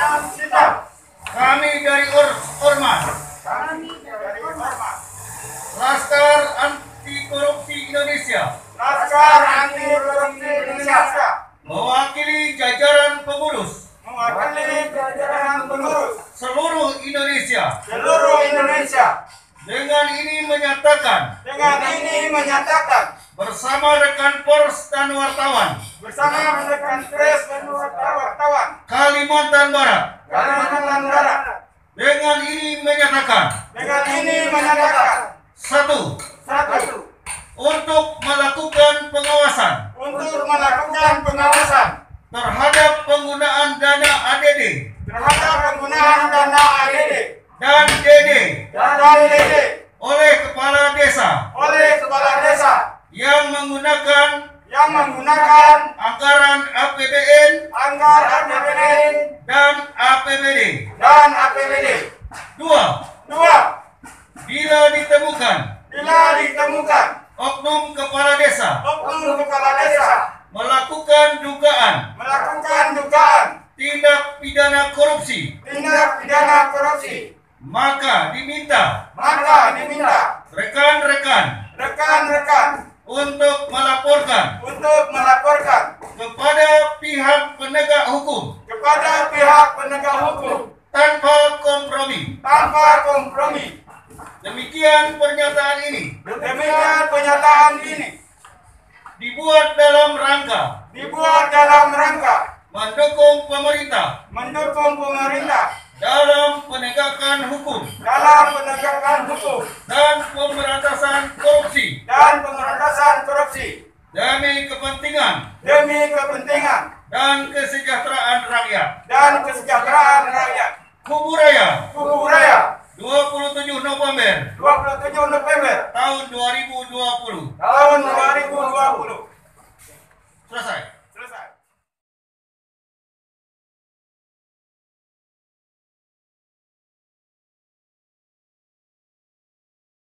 Kami dari Or Ormas. Kami dari Laskar Anti Korupsi Indonesia. Laskar Anti Korupsi Indonesia. Mewakili jajaran pengurus. Mewakili jajaran pengurus. Seluruh Indonesia. Seluruh Indonesia. Dengan ini menyatakan. Dengan ini menyatakan bersama rekan pers dan wartawan. Bersama rekan pres dan wartawan. Kalimantan Barat. Kalimantan Barat. Dengan ini menyatakan. Dengan ini menyatakan. Satu. Satu. Untuk melakukan pengawasan. Untuk melakukan pengawasan. Terhadap penggunaan dana ADD terhadap penggunaan dana ADD dan DD dan DD oleh kepala desa. Oleh kepala desa menggunakan yang menggunakan anggaran APBN anggaran APBN dan APBD. dan APBD. Dua, Dua, bila ditemukan. Bila ditemukan. Oknum kepala desa. Oknum kepala desa. Melakukan dugaan. Melakukan dugaan. Tindak pidana korupsi, tindak pidana korupsi, maka diminta. Maka diminta. Rekan-rekan. Rekan-rekan untuk melaporkan untuk melaporkan kepada pihak penegak hukum. kepada pihak penegak hukum tanpa kompromi. tanpa kompromi. Demikian pernyataan ini. Demikian pernyataan ini. Dibuat dalam rangka. Dibuat dalam rangka. Mendukung pemerintah. Mendukung pemerintah. Dalam penegakan hukum. Dalam penegakan hukum. Dan pemberantasan demi kepentingan demi kepentingan dan kesejahteraan rakyat. dan kesejahteraan rakyat. Kubu